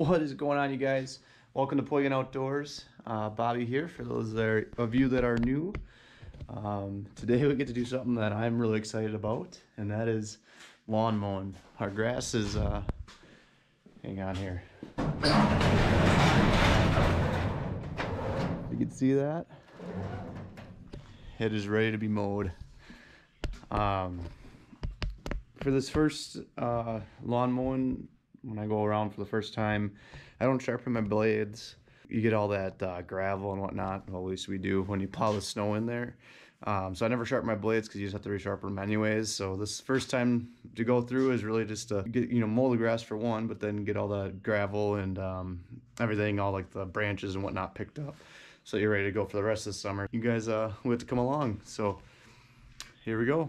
What is going on, you guys? Welcome to Poygan Outdoors. Uh, Bobby here. For those that are, of you that are new, um, today we get to do something that I'm really excited about, and that is lawn mowing. Our grass is, uh, hang on here. You can see that. It is ready to be mowed. Um, for this first uh, lawn mowing, when I go around for the first time, I don't sharpen my blades. You get all that uh, gravel and whatnot. Well, at least we do when you plow the snow in there. Um, so I never sharpen my blades because you just have to resharpen them anyways. So this first time to go through is really just to get you know mow the grass for one, but then get all the gravel and um, everything, all like the branches and whatnot picked up, so you're ready to go for the rest of the summer. You guys uh, will have to come along. So here we go.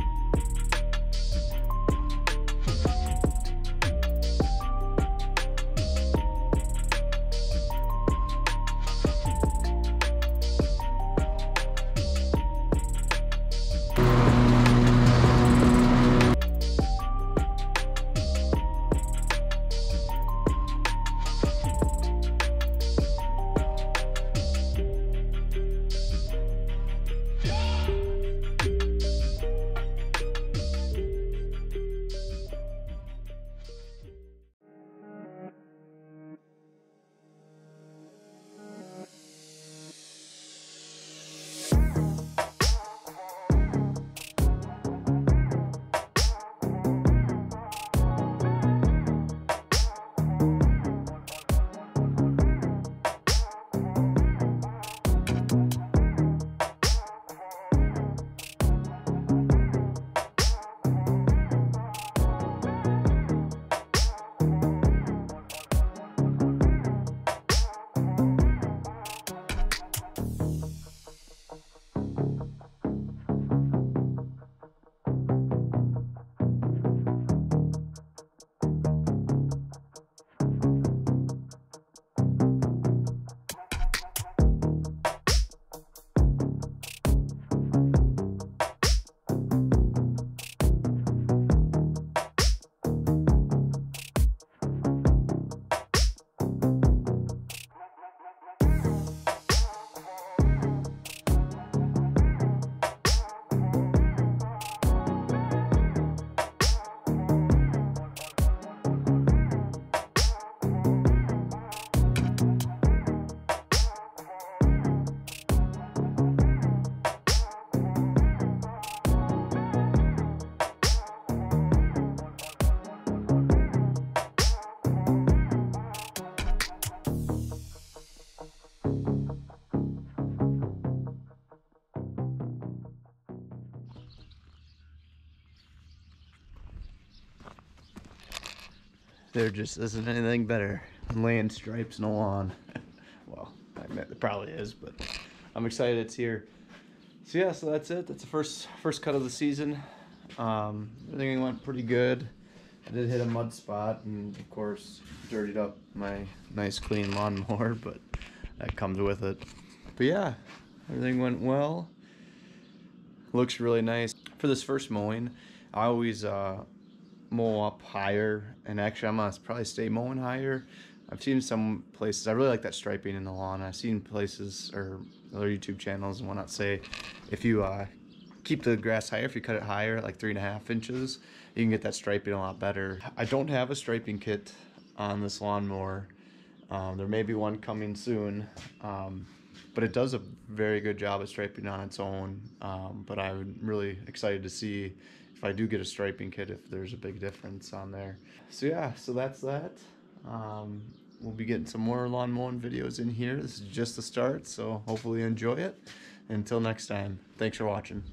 There just isn't anything better than laying stripes in a lawn. well, I admit it probably is, but I'm excited it's here. So yeah, so that's it. That's the first first cut of the season. Um, everything went pretty good. I did hit a mud spot and of course dirtied up my nice clean lawnmower, but that comes with it. But yeah, everything went well. Looks really nice. For this first mowing, I always uh, mow up higher and actually I'm gonna probably stay mowing higher. I've seen some places I really like that striping in the lawn. I've seen places or other YouTube channels and whatnot say if you uh, keep the grass higher if you cut it higher like three and a half inches you can get that striping a lot better. I don't have a striping kit on this lawnmower. Um, there may be one coming soon um, but it does a very good job of striping on its own. Um, but I'm really excited to see if I do get a striping kit, if there's a big difference on there. So yeah, so that's that. Um, we'll be getting some more lawn mowing videos in here. This is just the start, so hopefully you enjoy it. Until next time, thanks for watching.